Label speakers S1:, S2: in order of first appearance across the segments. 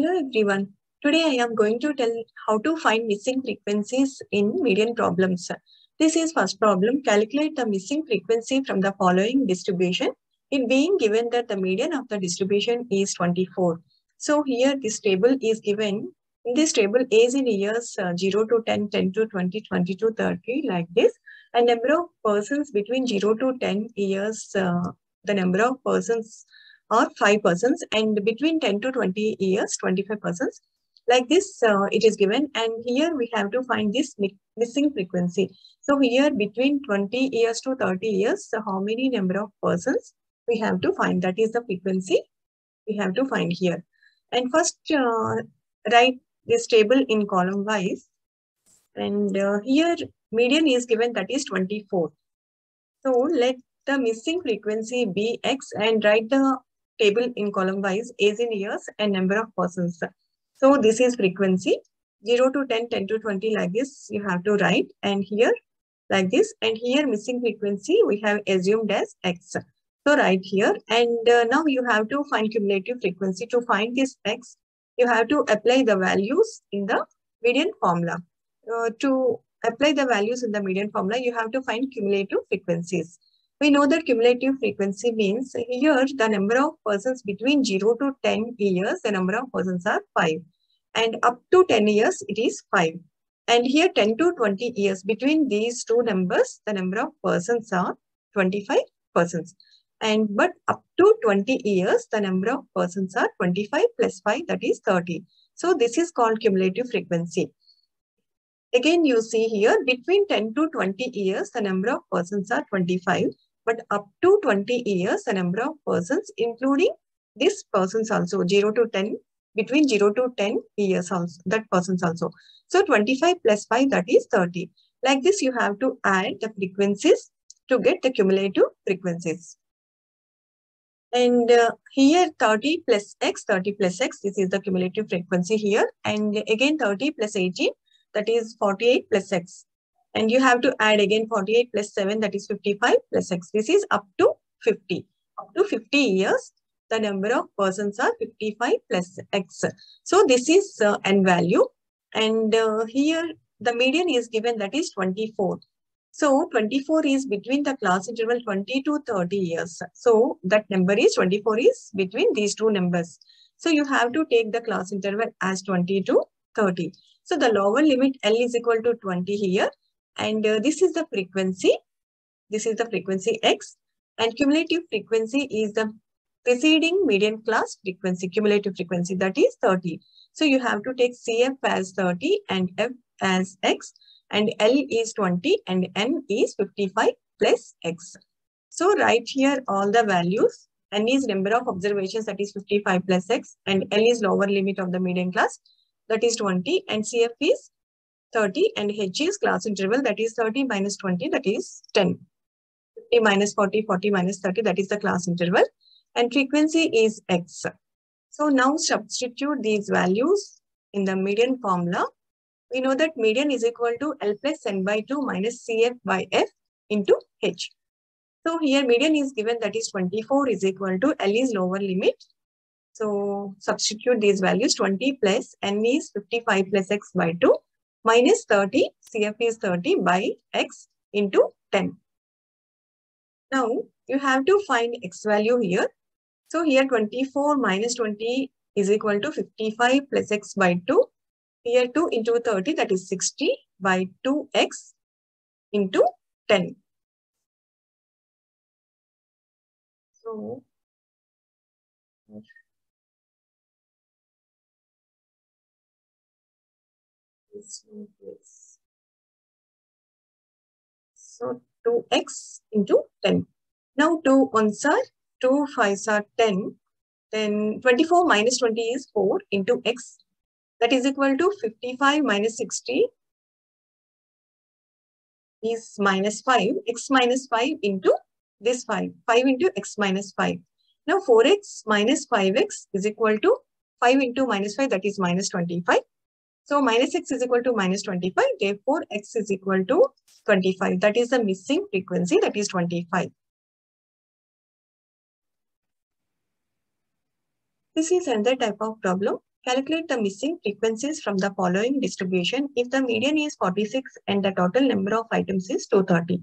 S1: Hello everyone. Today I am going to tell how to find missing frequencies in median problems. This is first problem. Calculate the missing frequency from the following distribution. It being given that the median of the distribution is 24. So here this table is given. In this table age in years uh, 0 to 10, 10 to 20, 20 to 30 like this. And number of persons between 0 to 10 years, uh, the number of persons or 5 persons and between 10 to 20 years 25 persons like this uh, it is given. And here we have to find this missing frequency. So here between 20 years to 30 years so how many number of persons we have to find? That is the frequency we have to find here. And first uh, write this table in column wise. And uh, here median is given that is 24 so let the missing frequency be x and write the table in column wise age in years and number of persons. So this is frequency 0 to 10, 10 to 20 like this you have to write and here like this and here missing frequency we have assumed as x. So write here and uh, now you have to find cumulative frequency to find this x you have to apply the values in the median formula. Uh, to apply the values in the median formula you have to find cumulative frequencies. We know that cumulative frequency means here the number of persons between 0 to 10 years, the number of persons are 5. And up to 10 years, it is 5. And here 10 to 20 years, between these two numbers, the number of persons are 25 persons. And but up to 20 years, the number of persons are 25 plus 5, that is 30. So this is called cumulative frequency. Again, you see here between 10 to 20 years, the number of persons are 25 but up to 20 years, the number of persons, including this persons also, 0 to 10, between 0 to 10 years also, that persons also. So 25 plus 5, that is 30. Like this, you have to add the frequencies to get the cumulative frequencies. And uh, here 30 plus x, 30 plus x, this is the cumulative frequency here. And again 30 plus 18, that is 48 plus x. And you have to add again 48 plus 7, that is 55 plus x. This is up to 50. Up to 50 years, the number of persons are 55 plus x. So this is uh, n value. And uh, here the median is given that is 24. So 24 is between the class interval 20 to 30 years. So that number is 24 is between these two numbers. So you have to take the class interval as 20 to 30. So the lower limit L is equal to 20 here and uh, this is the frequency. This is the frequency X and cumulative frequency is the preceding median class frequency, cumulative frequency that is 30. So you have to take CF as 30 and F as X and L is 20 and N is 55 plus X. So write here all the values. N is number of observations that is 55 plus X and L is lower limit of the median class that is 20 and CF is 30 and H is class interval that is 30 minus 20 that is 10. 50 minus 40, 40 minus 30 that is the class interval and frequency is X. So now substitute these values in the median formula. We know that median is equal to L plus N by 2 minus CF by F into H. So here median is given that is 24 is equal to L is lower limit. So substitute these values 20 plus N is 55 plus X by 2 minus 30, CF is 30 by x into 10. Now, you have to find x value here. So, here 24 minus 20 is equal to 55 plus x by 2. Here 2 into 30 that is 60 by 2x into 10. So, this So 2x into 10. Now 2 ones are 2 5s are 10. Then 24 minus 20 is 4 into x. That is equal to 55 minus 60 is minus 5. x minus 5 into this 5. 5 into x minus 5. Now 4x minus 5x is equal to 5 into minus 5 that is minus 25. So minus x is equal to minus 25. Therefore, x is equal to 25. That is the missing frequency. That is 25. This is another type of problem. Calculate the missing frequencies from the following distribution if the median is 46 and the total number of items is 230.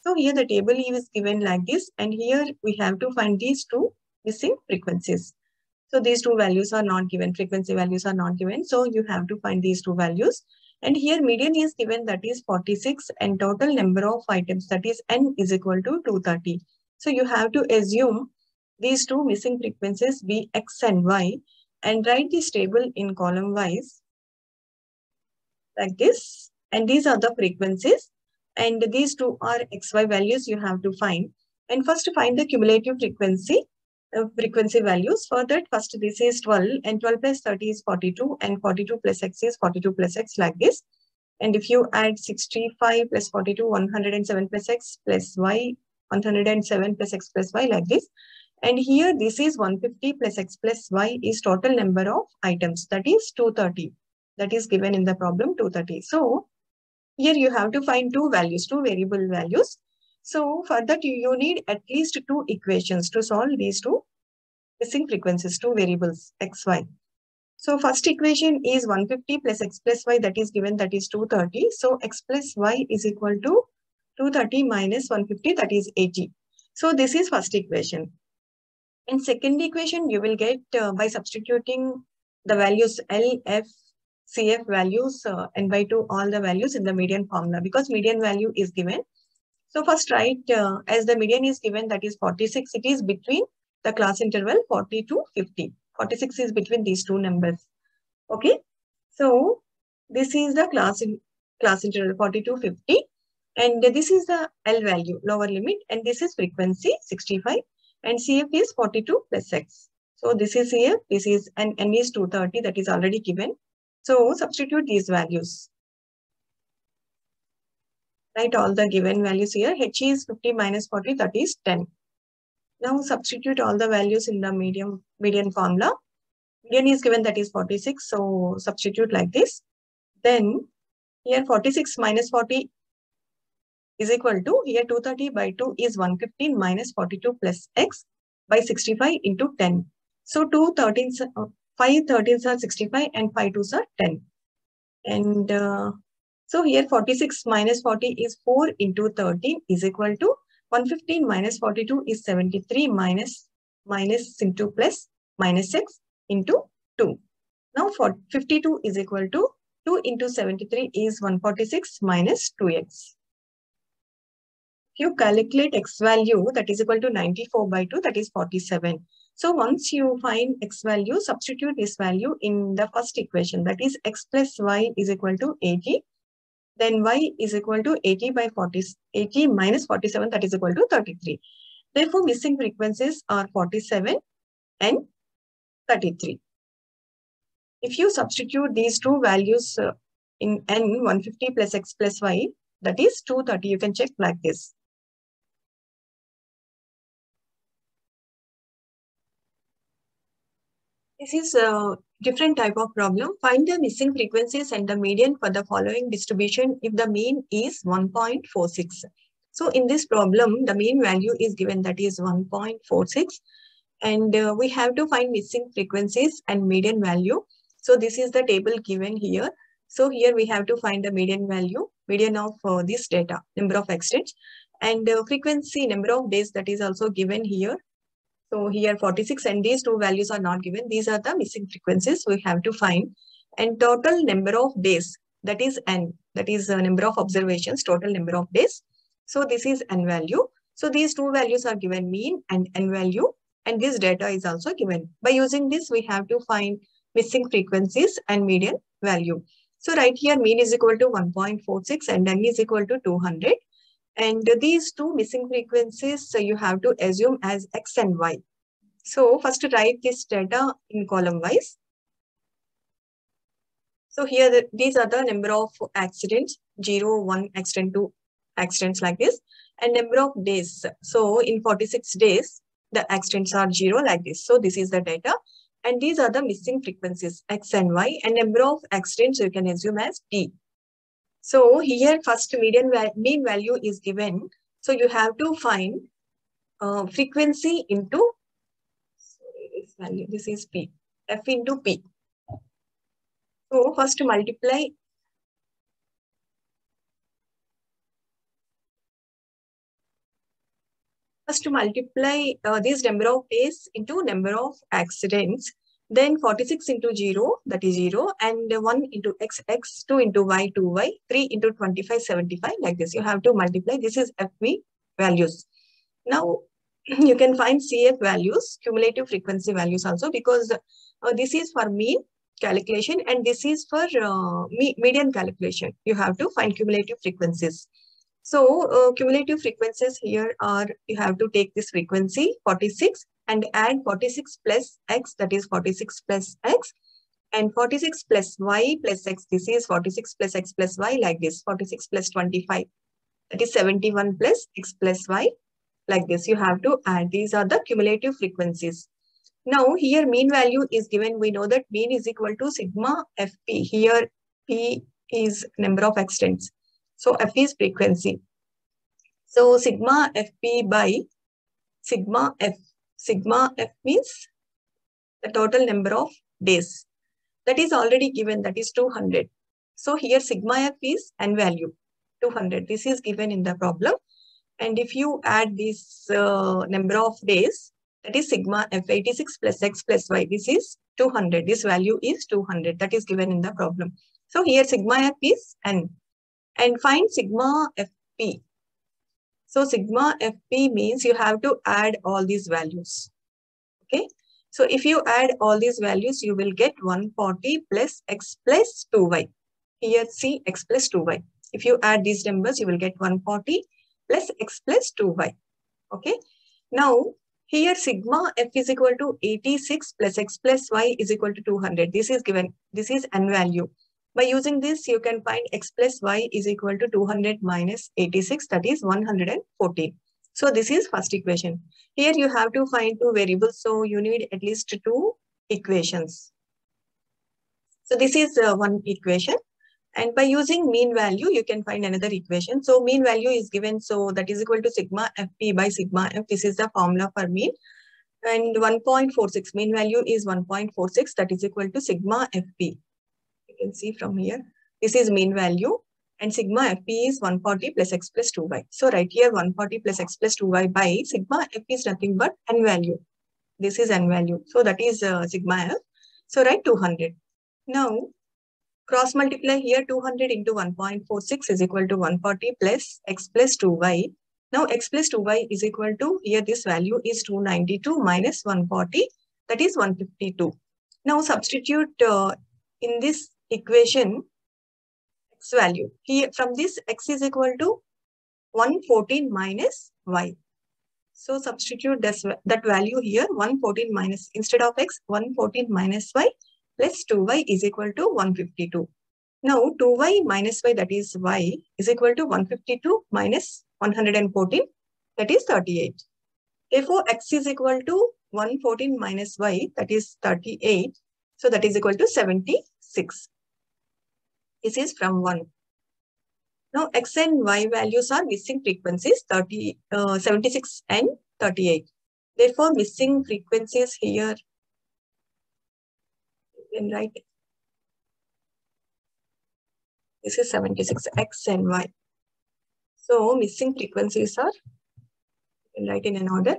S1: So here the table is given like this and here we have to find these two missing frequencies. So these two values are not given, frequency values are not given. So you have to find these two values. And here median is given that is 46 and total number of items that is n is equal to 230. So you have to assume these two missing frequencies be x and y and write this table in column wise like this. And these are the frequencies and these two are xy values you have to find. And first find the cumulative frequency uh, frequency values. For that, first this is 12 and 12 plus 30 is 42 and 42 plus x is 42 plus x like this. And if you add 65 plus 42, 107 plus x plus y, 107 plus x plus y like this. And here this is 150 plus x plus y is total number of items that is 230 that is given in the problem 230. So here you have to find two values, two variable values. So for that you need at least two equations to solve these two missing frequencies, two variables x, y. So first equation is 150 plus x plus y that is given that is 230. So x plus y is equal to 230 minus 150 that is 80. So this is first equation. In second equation you will get uh, by substituting the values L, F, CF values uh, n by 2 all the values in the median formula because median value is given. So first write uh, as the median is given that is 46 it is between the class interval 40 to 50. 46 is between these two numbers. Okay. So this is the class in class interval 40 to 50 and this is the L value lower limit and this is frequency 65 and CF is 42 plus X. So this is here, this is and N is 230 that is already given so substitute these values. Write all the given values here. H is 50 minus 40, that is 10. Now substitute all the values in the medium median formula. Median is given that is 46. So substitute like this. Then here 46 minus 40 is equal to here 230 by 2 is 115 minus 42 plus x by 65 into 10. So 2 13s, 5 13s are 65 and 5 2s are 10. And uh, so here 46 minus 40 is 4 into 13 is equal to 115 minus 42 is 73 minus minus into plus minus 6 into 2. Now for 52 is equal to 2 into 73 is 146 minus 2x. If you calculate x value that is equal to 94 by 2 that is 47. So once you find x value, substitute this value in the first equation that is x plus y is equal to 80. Then y is equal to 80 by 40, 80 minus 47 that is equal to 33. Therefore missing frequencies are 47 and 33. If you substitute these two values uh, in n 150 plus x plus y that is 230 you can check like this. This is a different type of problem. Find the missing frequencies and the median for the following distribution if the mean is 1.46. So in this problem, the mean value is given that is 1.46 and uh, we have to find missing frequencies and median value. So this is the table given here. So here we have to find the median value, median of uh, this data, number of extents and uh, frequency, number of days that is also given here. So here 46 and these two values are not given. These are the missing frequencies we have to find. And total number of days, that is n, that is the number of observations, total number of days. So this is n value. So these two values are given mean and n value. And this data is also given. By using this, we have to find missing frequencies and median value. So right here, mean is equal to 1.46 and n is equal to 200. And these two missing frequencies so you have to assume as x and y. So first write this data in column wise. So here the, these are the number of accidents, 0, 1 accident, 2 accidents like this and number of days. So in 46 days, the accidents are 0 like this. So this is the data and these are the missing frequencies x and y and number of accidents you can assume as t. So here first median mean value is given. So you have to find uh, frequency into this value. This is p f into p. So first multiply First multiply uh, this number of days into number of accidents. Then 46 into 0, that is 0. And 1 into x, x, 2 into y, 2y, 3 into 25, 75, like this. You have to multiply. This is FV values. Now, you can find CF values, cumulative frequency values also, because uh, this is for mean calculation and this is for uh, me median calculation. You have to find cumulative frequencies. So uh, cumulative frequencies here are, you have to take this frequency 46 and add 46 plus x, that is 46 plus x and 46 plus y plus x, this is 46 plus x plus y like this, 46 plus 25, that is 71 plus x plus y like this. You have to add, these are the cumulative frequencies. Now here mean value is given, we know that mean is equal to sigma fp, here p is number of extents so F is frequency. So sigma Fp by sigma F. Sigma F means the total number of days. That is already given, that is 200. So here sigma F is n value, 200. This is given in the problem. And if you add this uh, number of days, that is sigma F 86 plus x plus y. This is 200. This value is 200. That is given in the problem. So here sigma F is n and find sigma FP. So sigma FP means you have to add all these values. Okay. So if you add all these values, you will get 140 plus x plus 2y. Here see x plus 2y. If you add these numbers, you will get 140 plus x plus 2y. Okay. Now here sigma f is equal to 86 plus x plus y is equal to 200. This is given. This is n value. By using this, you can find x plus y is equal to 200 minus 86, that is 114. So this is first equation. Here you have to find two variables, so you need at least two equations. So this is uh, one equation. And by using mean value, you can find another equation. So mean value is given, so that is equal to sigma fp by sigma f. This is the formula for mean. And 1.46, mean value is 1.46, that is equal to sigma fp can see from here. This is mean value and sigma fp is 140 plus x plus 2y. So right here 140 plus x plus 2y by sigma f is nothing but n value. This is n value. So that is uh, sigma f. So write 200. Now cross multiply here 200 into 1.46 is equal to 140 plus x plus 2y. Now x plus 2y is equal to here this value is 292 minus 140 that is 152. Now substitute uh, in this equation x value. Here from this x is equal to 114 minus y. So substitute this, that value here 114 minus instead of x 114 minus y plus 2y is equal to 152. Now 2y minus y that is y is equal to 152 minus 114 that is 38. Therefore x is equal to 114 minus y that is 38. So that is equal to 76. This is from 1. Now, x and y values are missing frequencies 30, uh, 76 and 38. Therefore, missing frequencies here, you can write this is 76, x and y. So, missing frequencies are, you can write in an order.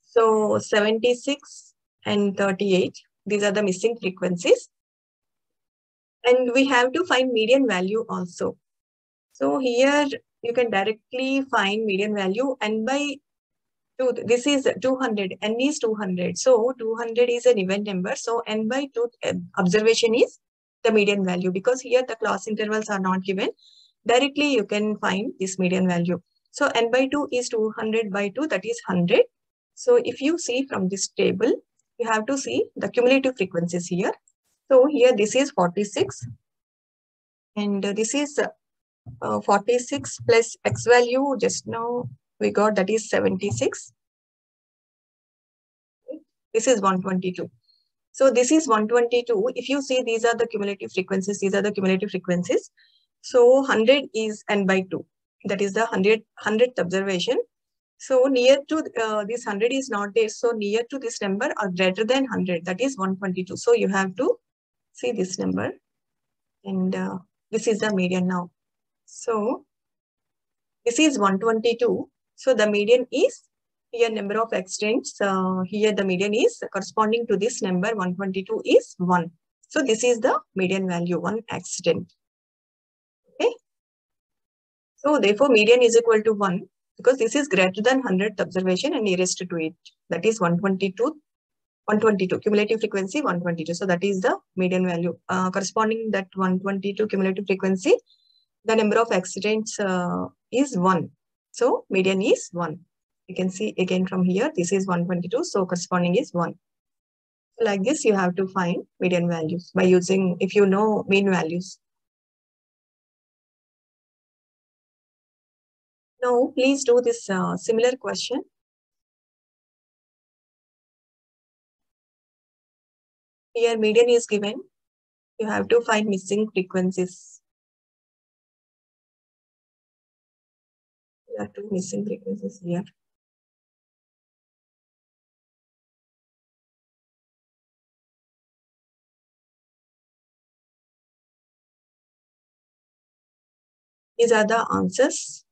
S1: So, 76 and 38, these are the missing frequencies. And we have to find median value also. So here you can directly find median value and by two, this is 200, n is 200. So 200 is an even number. So n by 2 uh, observation is the median value because here the class intervals are not given. Directly you can find this median value. So n by 2 is 200 by 2 that is 100. So if you see from this table, you have to see the cumulative frequencies here. So here this is 46 and this is uh, 46 plus x value just now we got that is 76. This is 122. So this is 122. If you see these are the cumulative frequencies, these are the cumulative frequencies. So 100 is n by 2. That is the 100, 100th observation. So near to uh, this 100 is not there. So near to this number or greater than 100, that is 122. So you have to see this number and uh, this is the median now. So this is 122. So the median is here number of accidents. Uh, here the median is corresponding to this number 122 is 1. So this is the median value, one accident. Okay. So therefore median is equal to 1 because this is greater than 100th observation and nearest to it. That is 122, 122, cumulative frequency 122. So that is the median value. Uh, corresponding that 122 cumulative frequency, the number of accidents uh, is 1. So median is 1. You can see again from here, this is 122. So corresponding is 1. Like this, you have to find median values by using, if you know mean values. Now, please do this uh, similar question. Here, median is given. You have to find missing frequencies. There are two missing frequencies here. These are the answers.